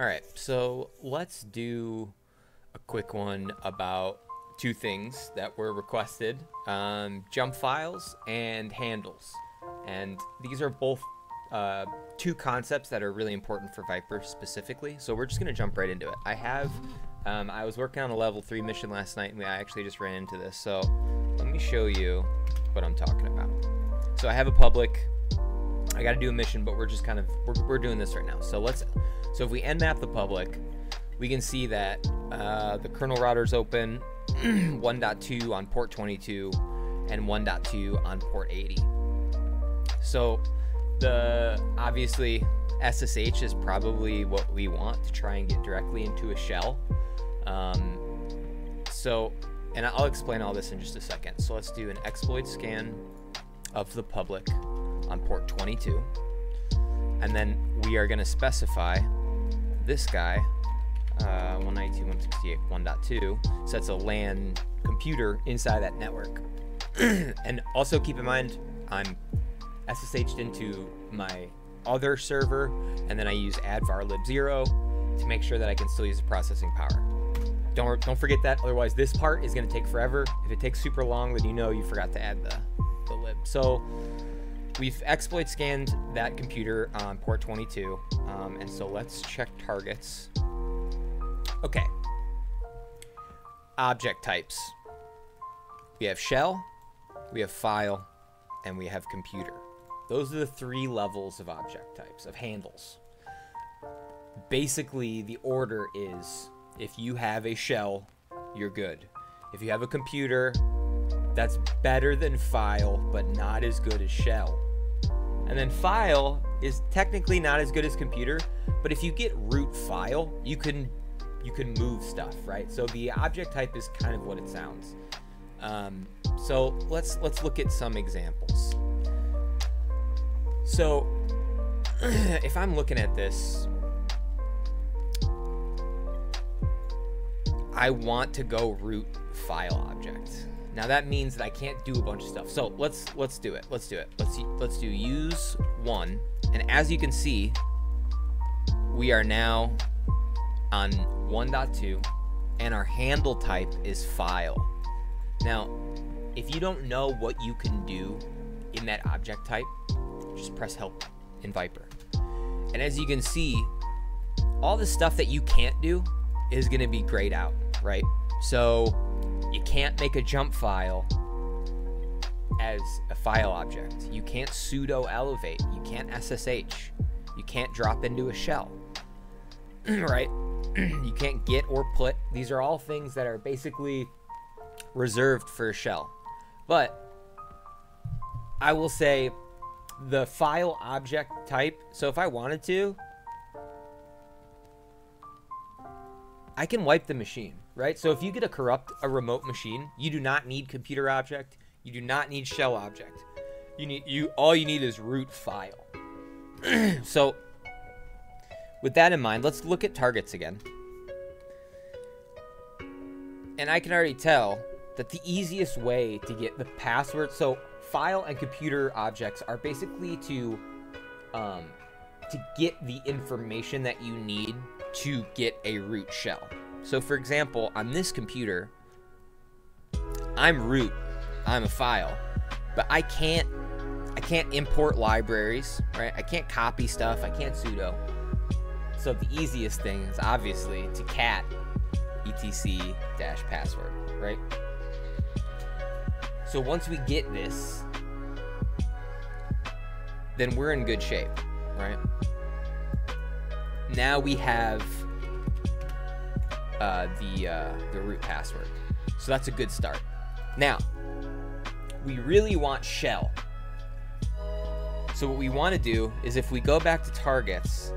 All right, so let's do a quick one about two things that were requested um, jump files and handles. And these are both uh, two concepts that are really important for Viper specifically. So we're just going to jump right into it. I have, um, I was working on a level 3 mission last night and I actually just ran into this. So let me show you what I'm talking about. So I have a public, I got to do a mission, but we're just kind of, we're, we're doing this right now. So let's, so if we nmap the public, we can see that uh, the kernel router's open, 1.2 on port 22, and 1.2 on port 80. So the obviously SSH is probably what we want to try and get directly into a shell. Um, so, and I'll explain all this in just a second. So let's do an exploit scan of the public on port 22. And then we are going to specify this guy, uh, 192.168.1.2, sets a LAN computer inside that network. and also keep in mind, I'm SSH'd into my other server, and then I use add varlib0 to make sure that I can still use the processing power. Don't, don't forget that, otherwise this part is going to take forever. If it takes super long, then you know you forgot to add the, the lib. So we've exploit scanned that computer on port 22, um, and so let's check targets. Okay. Object types. We have shell, we have file, and we have computer. Those are the three levels of object types, of handles. Basically, the order is if you have a shell, you're good. If you have a computer, that's better than file, but not as good as shell. And then file is technically not as good as computer, but if you get root file, you can you can move stuff, right? So the object type is kind of what it sounds. Um, so let's let's look at some examples. So, if I'm looking at this, I want to go root file object. Now that means that I can't do a bunch of stuff. So let's let's do it. Let's do it. Let's let's do use one. And as you can see, we are now on 1.2 and our handle type is file. Now, if you don't know what you can do in that object type, just press help in Viper. And as you can see, all the stuff that you can't do is going to be grayed out, right? So can't make a jump file as a file object. You can't sudo elevate. You can't SSH. You can't drop into a shell, right? you can't get or put. These are all things that are basically reserved for a shell. But I will say the file object type. So if I wanted to, I can wipe the machine, right? So if you get a corrupt, a remote machine, you do not need computer object. You do not need shell object. You need you all you need is root file. so with that in mind, let's look at targets again. And I can already tell that the easiest way to get the password, so file and computer objects are basically to um, to get the information that you need to get a root shell. So for example, on this computer, I'm root, I'm a file, but I can't I can't import libraries, right? I can't copy stuff, I can't sudo. So the easiest thing is obviously to cat etc dash password, right? So once we get this, then we're in good shape, right? Now we have uh, the uh, the root password, so that's a good start. Now we really want shell. So what we want to do is if we go back to targets,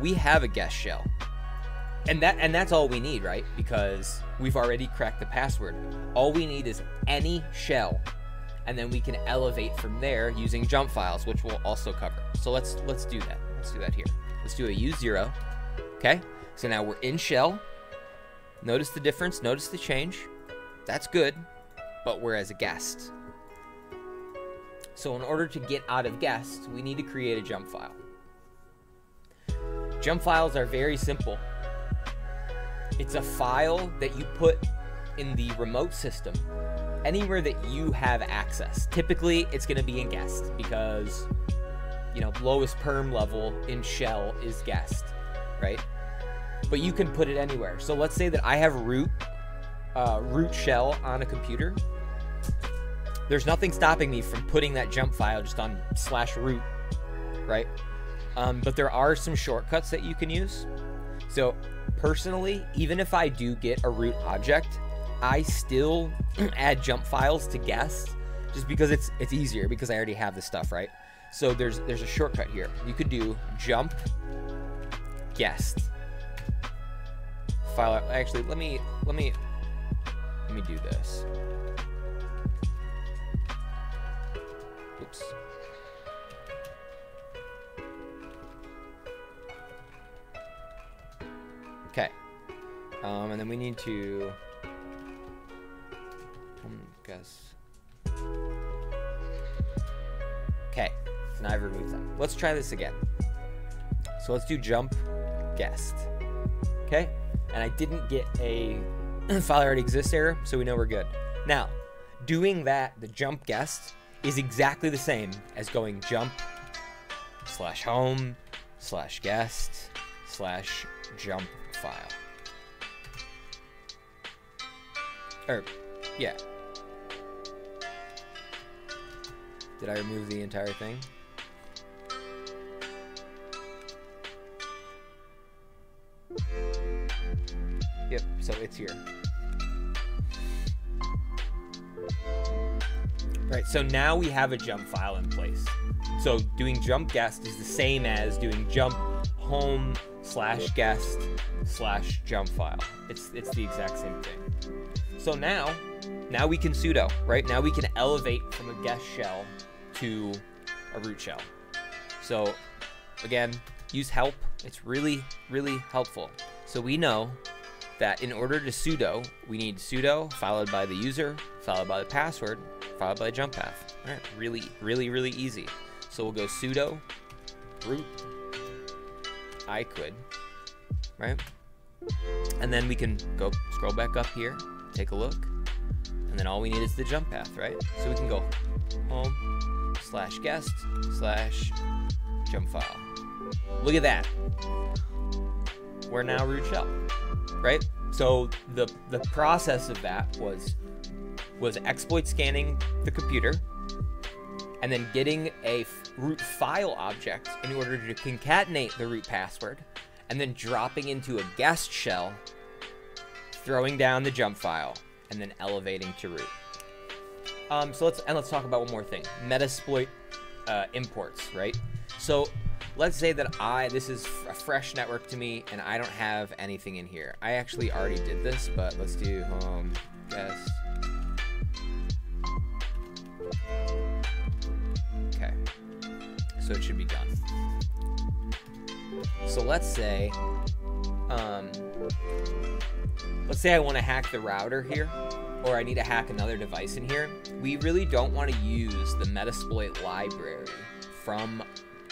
we have a guest shell. And that and that's all we need, right? Because we've already cracked the password. All we need is any shell and then we can elevate from there using jump files, which we'll also cover. So let's let's do that. Let's do that here. Let's do a U0. Okay? So now we're in shell. Notice the difference, notice the change. That's good, but we're as a guest. So in order to get out of guest, we need to create a jump file. Jump files are very simple. It's a file that you put in the remote system anywhere that you have access. Typically, it's going to be in guest because, you know, lowest perm level in shell is guest, right? But you can put it anywhere. So let's say that I have root, uh, root shell on a computer. There's nothing stopping me from putting that jump file just on slash root, right? Um, but there are some shortcuts that you can use. So personally, even if I do get a root object, I still add jump files to guest just because it's it's easier because I already have the stuff, right? So there's there's a shortcut here. You could do jump guest file. Actually, let me let me let me do this. Oops. Okay. Um, and then we need to um, guess. Okay, now I've removed them. Let's try this again. So let's do jump guest. Okay, and I didn't get a file already exists error, so we know we're good. Now, doing that, the jump guest, is exactly the same as going jump slash home slash guest slash jump file. Or, yeah. Did I remove the entire thing? So it's here. Right, so now we have a jump file in place. So doing jump guest is the same as doing jump home slash guest slash jump file. It's it's the exact same thing. So now, now we can sudo, right? Now we can elevate from a guest shell to a root shell. So again, use help. It's really, really helpful. So we know that in order to sudo, we need sudo followed by the user, followed by the password, followed by jump path. All right, really, really, really easy. So we'll go sudo root I could, right? And then we can go scroll back up here, take a look, and then all we need is the jump path, right? So we can go home slash guest slash jump file. Look at that. We're now root shell, right? So the the process of that was was exploit scanning the computer and then getting a root file object in order to concatenate the root password and then dropping into a guest shell, throwing down the jump file, and then elevating to root. Um, so let's and let's talk about one more thing: Metasploit uh, imports, right? So let's say that I this is a fresh network to me and I don't have anything in here. I actually already did this, but let's do home guest. Okay, so it should be done. So let's say, um, let's say I want to hack the router here, or I need to hack another device in here. We really don't want to use the Metasploit library from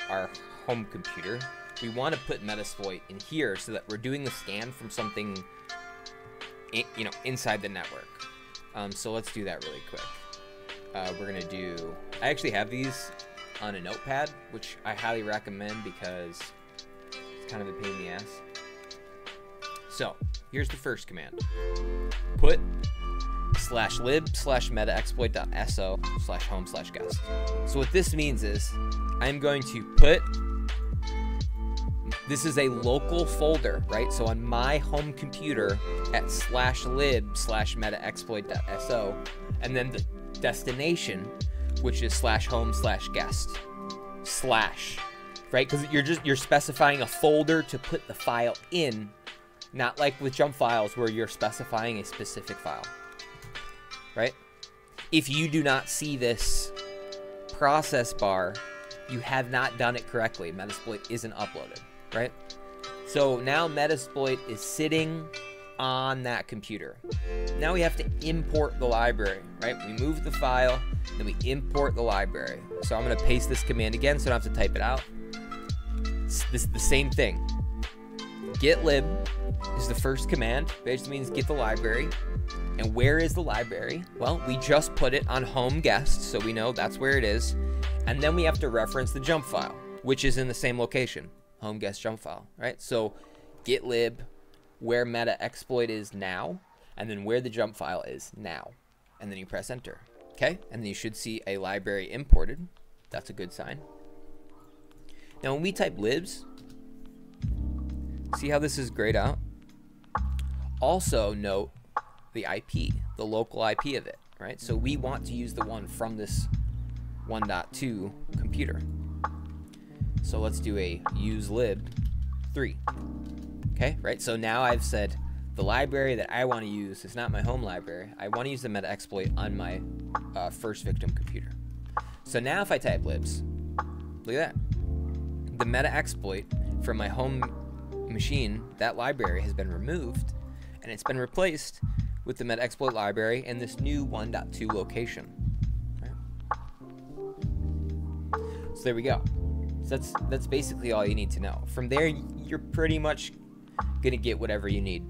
our home computer. We want to put Metasploit in here so that we're doing the scan from something, you know, inside the network. Um, so let's do that really quick. Uh, we're gonna do. I actually have these on a notepad, which I highly recommend because it's kind of a pain in the ass. So, here's the first command. Put slash lib slash metaxploit.so slash home slash guest. So what this means is I'm going to put this is a local folder, right? So on my home computer at slash lib slash metaxploit.so, and then the destination, which is slash home slash guest slash, right? Because you're just you're specifying a folder to put the file in, not like with jump files where you're specifying a specific file, right? If you do not see this process bar, you have not done it correctly. Metasploit isn't uploaded, right? So now Metasploit is sitting on that computer. Now we have to import the library, right? We move the file, then we import the library. So I'm gonna paste this command again so I don't have to type it out. This the same thing. Git lib is the first command. Basically means get the library. And where is the library? Well, we just put it on home guest, so we know that's where it is. And then we have to reference the jump file, which is in the same location, home guest jump file, right? So git lib, where metaxploit is now, and then where the jump file is now. And then you press enter. Okay? And then you should see a library imported. That's a good sign. Now when we type libs, see how this is grayed out? Also note the IP, the local IP of it, right? So we want to use the one from this 1.2 computer. So let's do a use lib 3. Okay, right? So now I've said the library that I want to use is not my home library. I want to use the metaxploit on my uh, first victim computer. So now if I type libs, look at that. The metaxploit from my home machine, that library has been removed and it's been replaced with the metaxploit library in this new 1.2 location. Right? So there we go. So that's that's basically all you need to know. From there, you're pretty much gonna get whatever you need.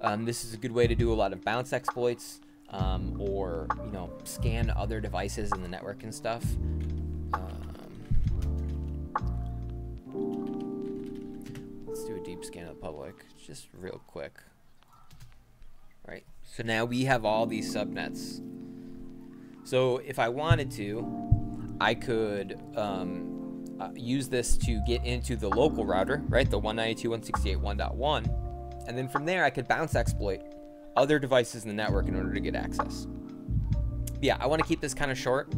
Um, this is a good way to do a lot of bounce exploits um, or you know scan other devices in the network and stuff. Um, let's do a deep scan of the public, just real quick. Right. So now we have all these subnets. So if I wanted to, I could um, uh, use this to get into the local router, right? The 192.168.1.1 and then from there I could bounce exploit other devices in the network in order to get access. Yeah, I want to keep this kind of short.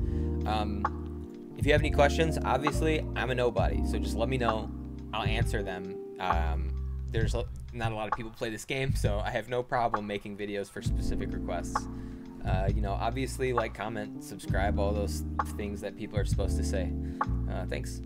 Um, if you have any questions, obviously I'm a nobody, so just let me know. I'll answer them. Um, there's not a lot of people play this game, so I have no problem making videos for specific requests. Uh, you know, obviously, like, comment, subscribe, all those things that people are supposed to say. Uh, thanks.